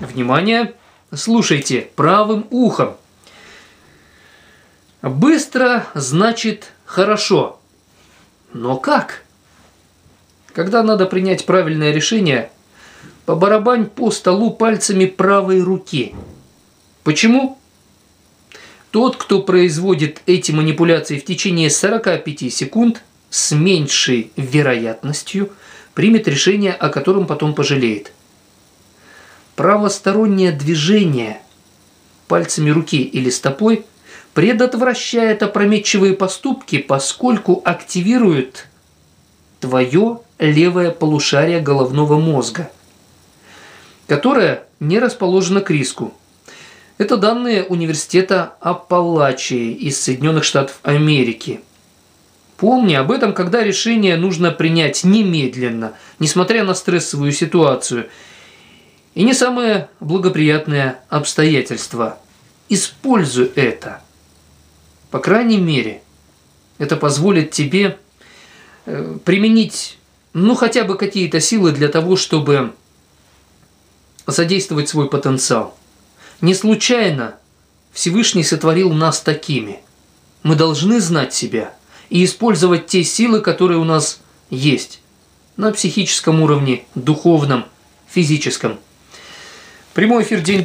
Внимание! Слушайте правым ухом. Быстро значит хорошо. Но как? Когда надо принять правильное решение, побарабань по столу пальцами правой руки. Почему? Тот, кто производит эти манипуляции в течение 45 секунд с меньшей вероятностью, примет решение, о котором потом пожалеет. Правостороннее движение пальцами руки или стопой предотвращает опрометчивые поступки, поскольку активирует твое левое полушарие головного мозга, которое не расположено к риску. Это данные университета Апалачии из Соединенных Штатов Америки. Помни об этом, когда решение нужно принять немедленно, несмотря на стрессовую ситуацию и не самое благоприятное обстоятельство. Используй это. По крайней мере, это позволит тебе э, применить ну хотя бы какие-то силы для того, чтобы задействовать свой потенциал. Не случайно Всевышний сотворил нас такими. Мы должны знать себя и использовать те силы, которые у нас есть на психическом уровне, духовном, физическом. Прямой эфир день